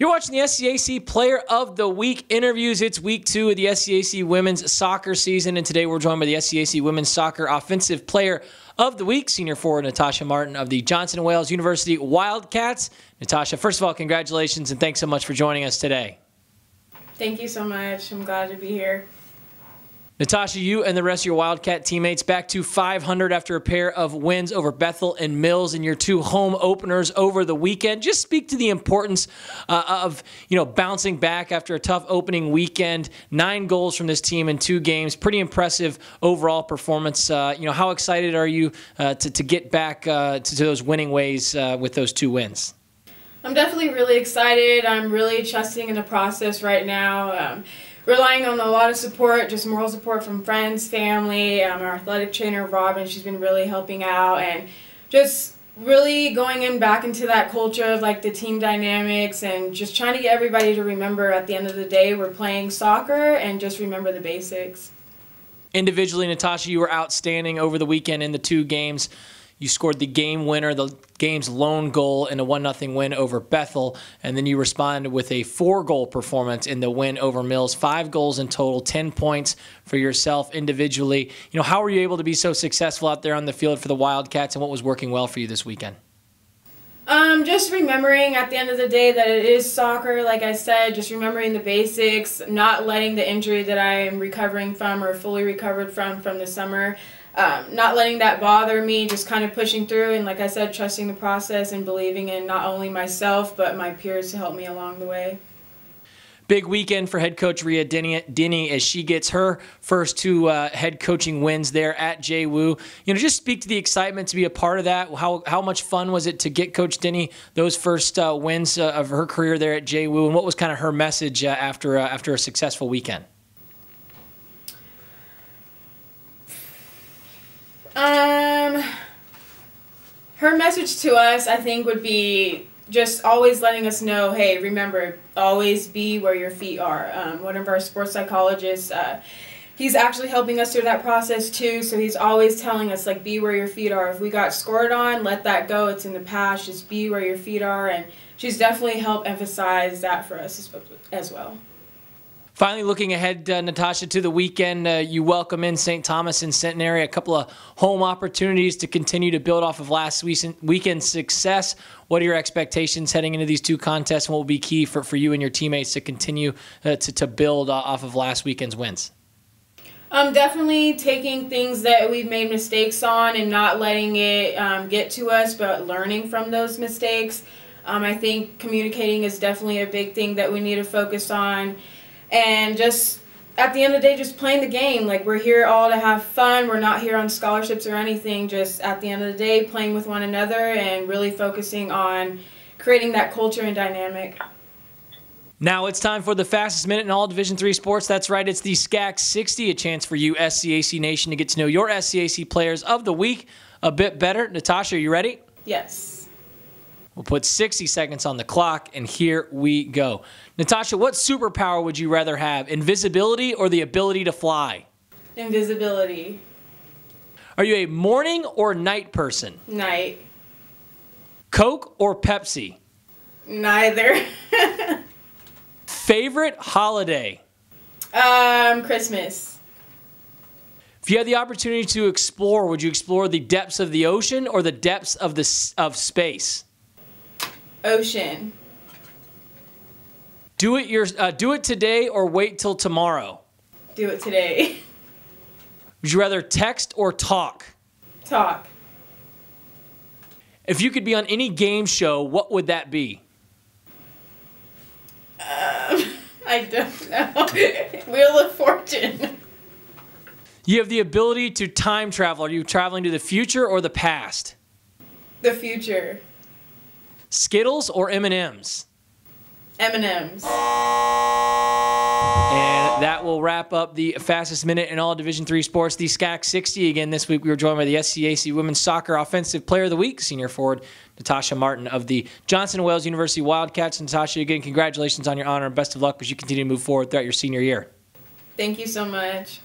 You're watching the SCAC Player of the Week interviews. It's week two of the SCAC women's soccer season, and today we're joined by the SCAC women's soccer offensive player of the week, senior forward Natasha Martin of the Johnson & Wales University Wildcats. Natasha, first of all, congratulations and thanks so much for joining us today. Thank you so much. I'm glad to be here. Natasha, you and the rest of your Wildcat teammates back to 500 after a pair of wins over Bethel and Mills in your two home openers over the weekend. Just speak to the importance uh, of you know bouncing back after a tough opening weekend. Nine goals from this team in two games, pretty impressive overall performance. Uh, you know, how excited are you uh, to to get back uh, to, to, those winning ways uh, with those two wins? I'm definitely really excited. I'm really trusting in the process right now. Um, relying on a lot of support, just moral support from friends, family, um, our athletic trainer Robin. She's been really helping out, and just really going in back into that culture of like the team dynamics and just trying to get everybody to remember at the end of the day we're playing soccer and just remember the basics. Individually, Natasha, you were outstanding over the weekend in the two games. You scored the game winner, the game's lone goal in a 1 0 win over Bethel, and then you responded with a four goal performance in the win over Mills. Five goals in total, 10 points for yourself individually. You know, how were you able to be so successful out there on the field for the Wildcats, and what was working well for you this weekend? Um, just remembering at the end of the day that it is soccer, like I said, just remembering the basics, not letting the injury that I am recovering from or fully recovered from from the summer um, not letting that bother me, just kind of pushing through, and like I said, trusting the process and believing in not only myself but my peers to help me along the way. Big weekend for head coach Ria Denny as she gets her first two uh, head coaching wins there at JWU. You know, just speak to the excitement to be a part of that. How how much fun was it to get Coach Denny those first uh, wins uh, of her career there at JWU, and what was kind of her message uh, after uh, after a successful weekend? Um, her message to us, I think, would be just always letting us know, hey, remember, always be where your feet are. Um, one of our sports psychologists, uh, he's actually helping us through that process too. So he's always telling us, like, be where your feet are. If we got scored on, let that go. It's in the past. Just be where your feet are. And she's definitely helped emphasize that for us as well. Finally, looking ahead, uh, Natasha, to the weekend, uh, you welcome in St. Thomas and Centenary, a couple of home opportunities to continue to build off of last weekend's success. What are your expectations heading into these two contests, what will be key for, for you and your teammates to continue uh, to, to build off of last weekend's wins? Um, definitely taking things that we've made mistakes on and not letting it um, get to us, but learning from those mistakes. Um, I think communicating is definitely a big thing that we need to focus on and just at the end of the day just playing the game like we're here all to have fun we're not here on scholarships or anything just at the end of the day playing with one another and really focusing on creating that culture and dynamic now it's time for the fastest minute in all Division Three sports. That's right, it's the SCAC 60, a chance for you, SCAC Nation, to get to know your SCAC players of the week a bit better. Natasha, are you ready? Yes. We'll put 60 seconds on the clock, and here we go. Natasha, what superpower would you rather have, invisibility or the ability to fly? Invisibility. Are you a morning or night person? Night. Coke or Pepsi? Neither. Favorite holiday? Um, Christmas. If you had the opportunity to explore, would you explore the depths of the ocean or the depths of the of space? Ocean. Do it your uh, do it today or wait till tomorrow. Do it today. Would you rather text or talk? Talk. If you could be on any game show, what would that be? Um, I don't know. Wheel of Fortune. You have the ability to time travel. Are you traveling to the future or the past? The future. Skittles or M&Ms? M&Ms. And that will wrap up the fastest minute in all Division Three sports. The SCAC 60 again this week. We were joined by the SCAC Women's Soccer Offensive Player of the Week, senior forward Natasha Martin of the Johnson Wales University Wildcats. Natasha, again, congratulations on your honor and best of luck as you continue to move forward throughout your senior year. Thank you so much.